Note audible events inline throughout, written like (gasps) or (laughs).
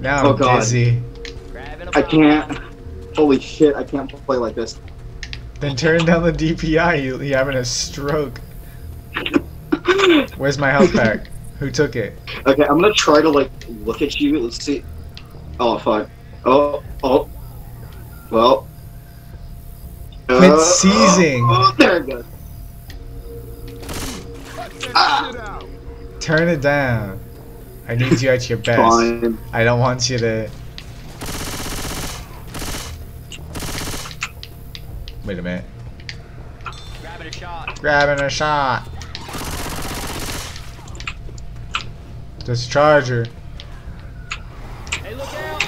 Now I'm Oh, God. dizzy. I can't. Holy shit, I can't play like this. Then turn down the DPI. You, you having a stroke. Where's my health pack? (laughs) Who took it? Okay, I'm gonna try to like look at you. Let's see. Oh fuck. Oh oh. Well. Quit Uh, seizing. Oh, oh, there it goes. Ah, Turn it down. I need you at your (laughs) best. fine. I don't want you to. Wait a minute. Grabbing a shot. Grabbing a shot. This charger. Hey, look out!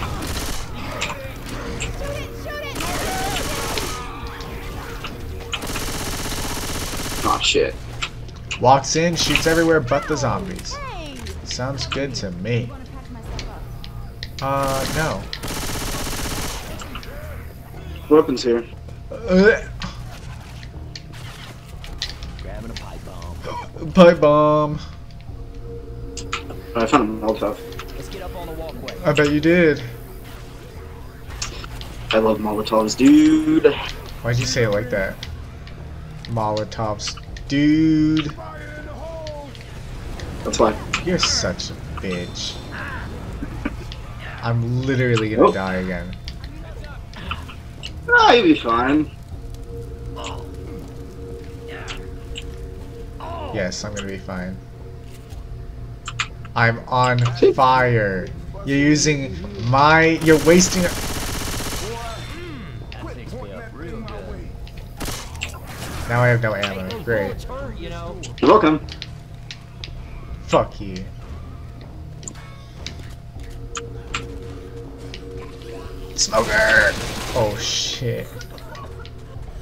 Oh shit. Walks in, shoots everywhere but the zombies. Hey! Sounds good to me. wanna patch myself up? Uh, no. Weapons here. Uh, Grabbing a pipe bomb. (gasps) pipe bomb. I found a Molotov. Let's get up on the walkway. I bet you did. I love Molotovs, dude. Why'd you say it like that? Molotovs. Dude. That's why. You're such a bitch. I'm literally gonna Nope. die again. Ah, you'll be fine. Yes, I'm gonna be fine. I'm on fire. You're using my. You're wasting. That fixed me up real good. Now I have no ammo. Great. bullets hurt, you know. You're welcome. Fuck you. Smoker! Oh shit.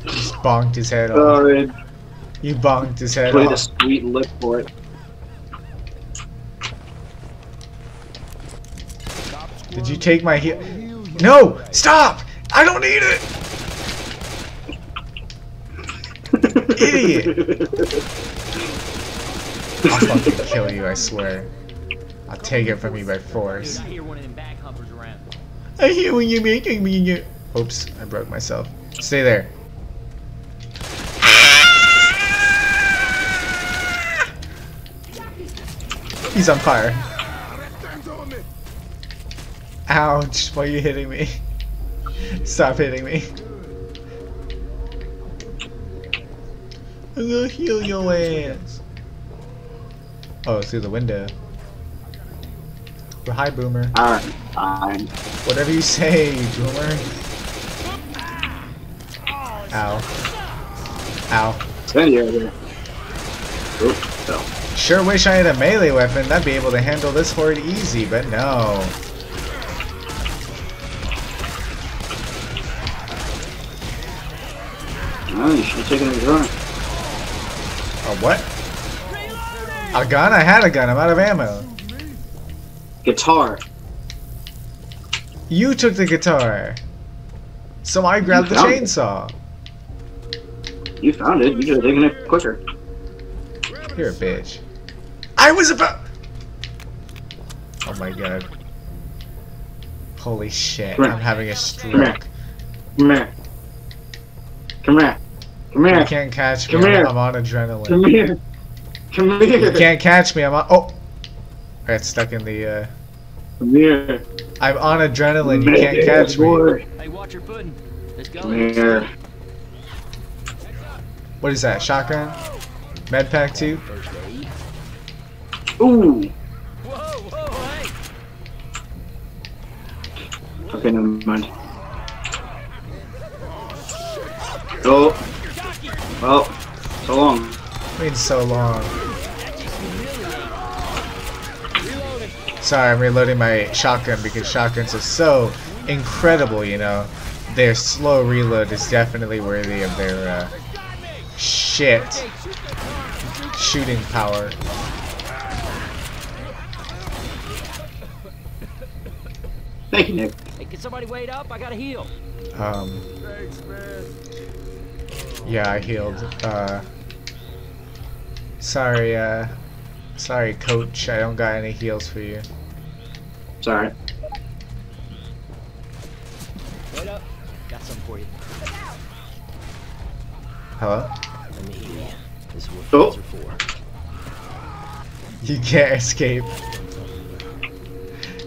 Just bonked his head off. Sorry. You bonked his head Played a off. sweet lick for it. Did you take my heal? No! Stop! I don't need it! (laughs) Idiot! I'll fucking kill you, I swear. I'll take it from you by force. I hear one of them back humpers around. I hear when you're making me you. Oops, I broke myself. Stay there. He's on fire. Ouch, why are you hitting me? (laughs) Stop hitting me. I'm gonna heal your ass. Oh, through the window. Well, hi, Boomer. Alright, fine. Whatever you say, Boomer. Ow. Ow. Stand here. there. Oop, fell. Sure wish I had a melee weapon. That'd be able to handle this horde easy, but no. Oh, you should have taken a gun. A what? A gun? I had a gun. I'm out of ammo. Guitar. You took the guitar. So I grabbed the found it. chainsaw. You found it. You have taken it quicker. You're a bitch. I was about. Oh my god. Holy shit. Come. I'm having a here. stroke. Come here. Come here. Come You here. can't catch me. Come I'm, here. I'm on adrenaline. Come here. Come here. You can't catch me. I'm on. Oh! I got stuck in the. uh... Come here. I'm on adrenaline. You can't catch me. Boy. Hey, watch your footing. Let's go. Come here. What is that? Shotgun? Med pack 2? Ooh. Whoa, whoa, hey. Okay, never mind. Oh. Well, so long. I mean, so long. Sorry, I'm reloading my shotgun because shotguns are so incredible, you know. Their slow reload is definitely worthy of their uh, shit shooting power. Thank you, Nick. Hey, can somebody wait up? I gotta heal. Um, yeah, I healed. Uh, Sorry, uh, sorry, coach. I don't got any heals for you. Sorry. Wait up. Got some for you. Hello? Let me heal. This is what oh. are for. You can't escape.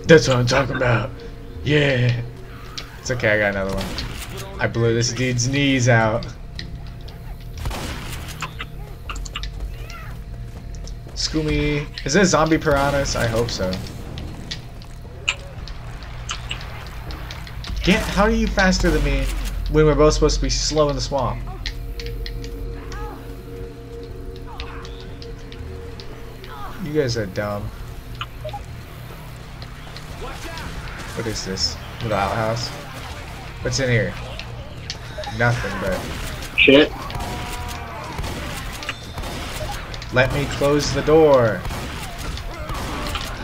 That's what I'm talking about. Yeah. It's okay, I got another one. I blew this dude's knees out. Is this zombie piranhas? I hope so. Get how are you faster than me when we're both supposed to be slow in the swamp? You guys are dumb. What is this? Little outhouse? What's in here? Nothing but Shit. Let me close the door.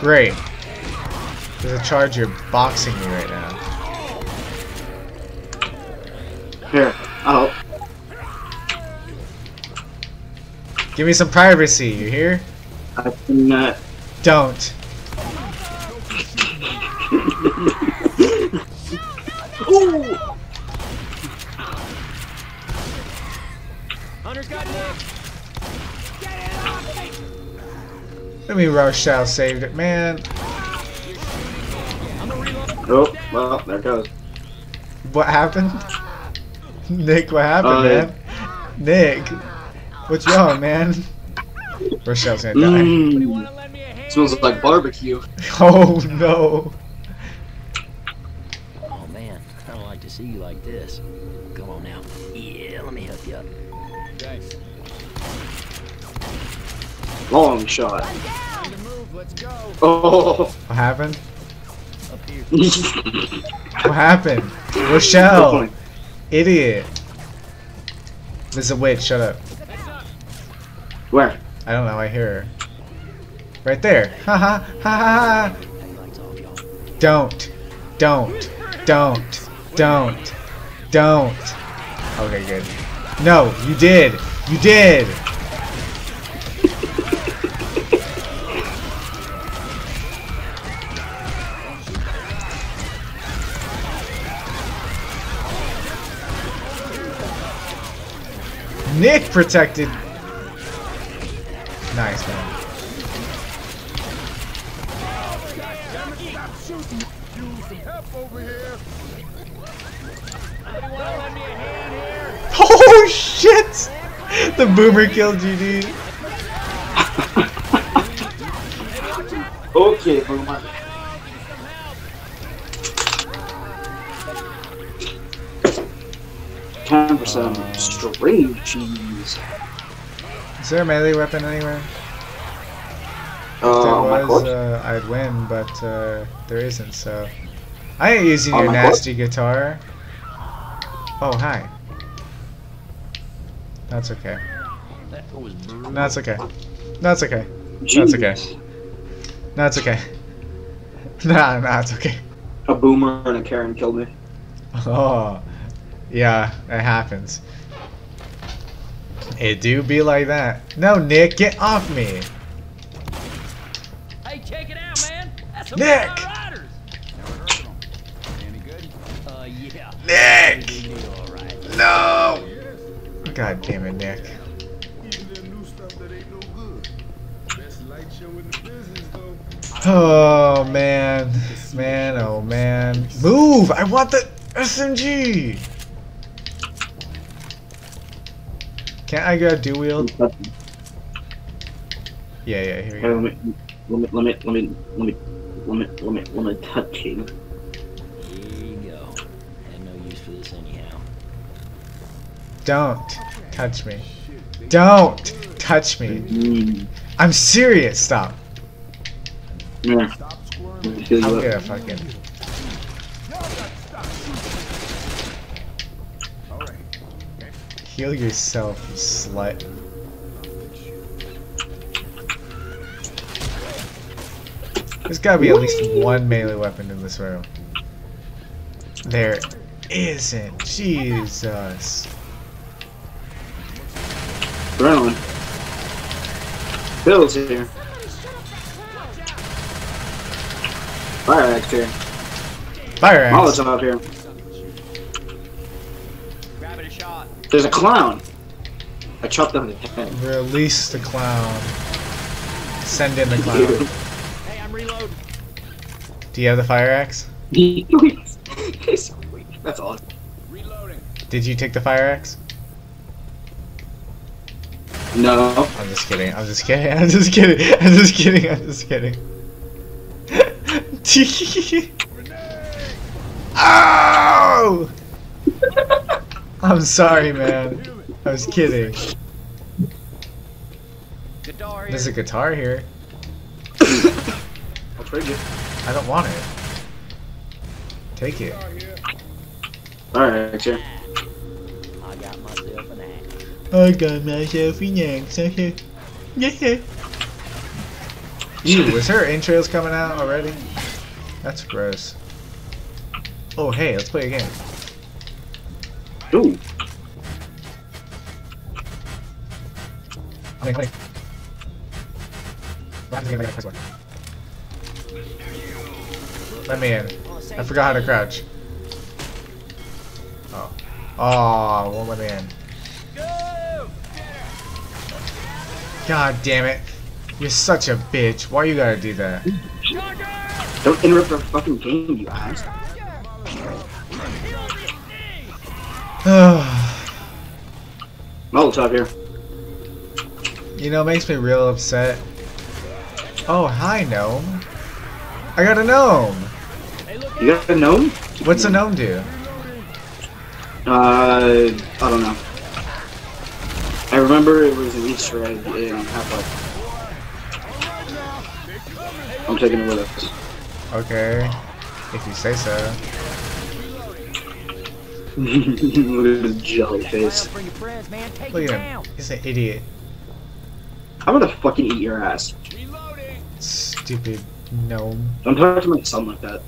Great. There's a charger boxing me right now. Here. Oh. Give me some privacy, you hear? I can. Uh, Don't. Ooh! Hunter's got Nick. Let me Rochelle saved it, man. I'm gonna reload. Oh, well, there goes. What happened? (laughs) Nick, what happened, Uh, man? Nick, what's wrong, man? Rochelle's gonna die. Wanna lend me a hand Smells like barbecue. (laughs) Oh no. Oh man, I don't like to see you like this. Come on now. Yeah, let me help you up. Thanks. Long shot. Time to move. Let's go. Oh. What happened? (laughs) What happened? Rochelle, idiot. There's a witch. Shut up. Where? I don't know. I hear her. Right there. Ha ha ha ha. ha. Hey, lights off, y'all. Don't. Don't. Don't. Don't. Don't. Okay, good. No, you did. You did. Nick protected. Nice, man. (laughs) Oh shit! The boomer killed dude. Okay, boomer. Time for some string cheese. Is there a melee weapon anywhere? If Uh, there was, uh, I'd win, but uh, there isn't, so. I ain't using your nasty guitar. Oh, hi. That's okay. That was brutal. That's okay. That's okay. That's okay. That's okay. (laughs) Nah, nah, it's okay. A boomer and a Karen killed me. Oh, yeah, it happens. It do be like that. No, Nick, get off me. Hey, check it out, man. That's some Nick! Riders. Any good? Uh, yeah. Nick! Good deal, all right. No! God damn it, Nick. Even them new stuff that ain't no good. Best light show in the business, though. Oh man, man, oh man. Move! I want the SMG! Can't I get a dual wield? Yeah, yeah, here we go. let me, let me, let me, let me, let me, let me, let me, touch you. Here you go. Had no use for this anyhow. Don't touch me. Don't touch me. Mm. I'm serious. Stop. Yeah. Stop Let me I'm gonna fucking. Y'all got to stop shooting. All right. Heal yourself, you slut. There's gotta be at least one melee weapon in this room. There isn't. Jesus. Adrenaline. Pills here. Fire axe here. Fire axe. Molotov here. There's a clown. I chopped down the head. Release the clown. Send in the clown. (laughs) Hey, I'm reloading. Do you have the fire axe? He's- (laughs) That's awesome. Reloading. Did you take the fire axe? No. I'm just kidding. I'm just kidding. (laughs) I'm just kidding. I'm just kidding. I'm just kidding. oh! I'm sorry, man. I was kidding. Guitar. There's a guitar here. (coughs) I'll trade you. I don't want it. Take it. Out here. Alright, sure. I got myself an axe. I got myself an axe. Okay. Yeah. Ew, was her entrails coming out already? That's gross. Oh, hey, let's play a game. Ooh. Play, play. What happens if I get a password? Let me in. I forgot how to crouch. Oh. Oh, won't let me in. God damn it. You're such a bitch. Why you gotta do that? Don't interrupt our fucking game, you ass. (sighs) Molotov here. you know, it makes me real upset. Oh, hi, gnome. I got a gnome. You got a gnome? What's a gnome do? Uh, I don't know. I remember it was an Easter egg in Half-Life. I'm taking it with us. Okay. If you say so. Take Look it at down. him. He's an idiot. I'm gonna fucking eat your ass. Stupid gnome. Don't talk to my son like that.